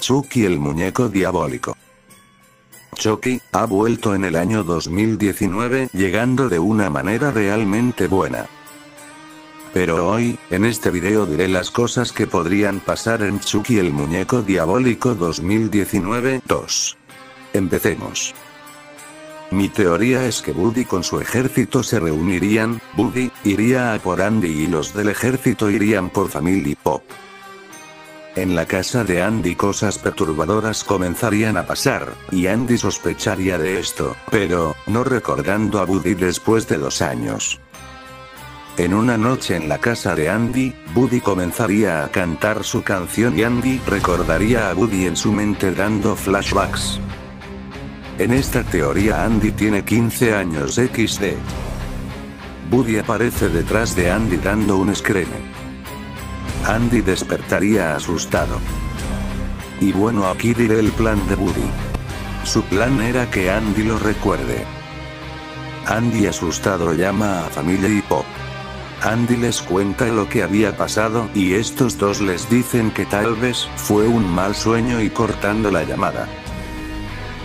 Chucky el muñeco diabólico. Chucky, ha vuelto en el año 2019, llegando de una manera realmente buena. Pero hoy, en este video diré las cosas que podrían pasar en Chucky el muñeco diabólico 2019 2. Empecemos. Mi teoría es que Buddy con su ejército se reunirían, Buddy, iría a por Andy y los del ejército irían por Family Pop. En la casa de Andy cosas perturbadoras comenzarían a pasar, y Andy sospecharía de esto, pero, no recordando a Buddy después de dos años. En una noche en la casa de Andy, Buddy comenzaría a cantar su canción y Andy recordaría a Buddy en su mente dando flashbacks. En esta teoría Andy tiene 15 años XD. Buddy aparece detrás de Andy dando un scream. Andy despertaría asustado. Y bueno aquí diré el plan de Buddy. Su plan era que Andy lo recuerde. Andy asustado llama a familia y Pop. Andy les cuenta lo que había pasado y estos dos les dicen que tal vez fue un mal sueño y cortando la llamada.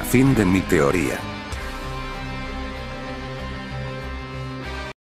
Fin de mi teoría.